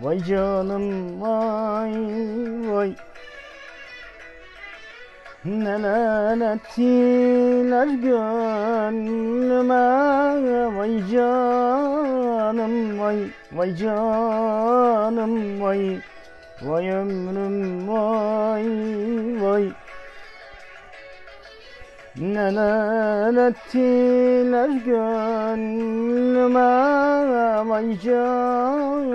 Vay canım vay vay. Neler ettiler gönlüme Vay canım vay Vay canım vay. Vay ömrüm vay vay. Neler ettiler gönlüme Vay canım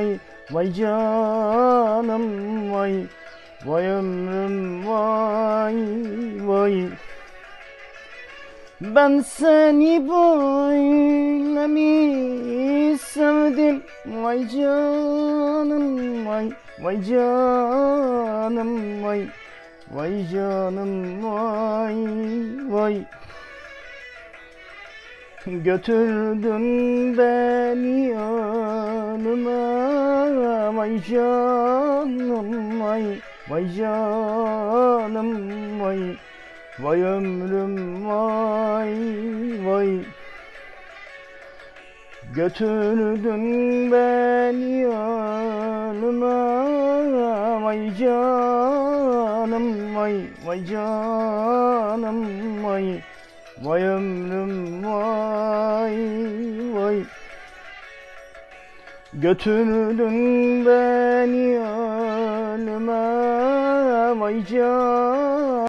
vay Vay canım vay Vay ömrüm vay vay Ben seni böyle mi sevdim Vay canım vay Vay canım vay Vay canım vay vay Götürdün beni ölüme Vay canım vay Vay canım vay. Vay ömrüm vay vay. Götürdün beni ölüme Vay canım vay Vay canım vay Vay ömrüm vay vay. Götürdün beni ölüme Vay canım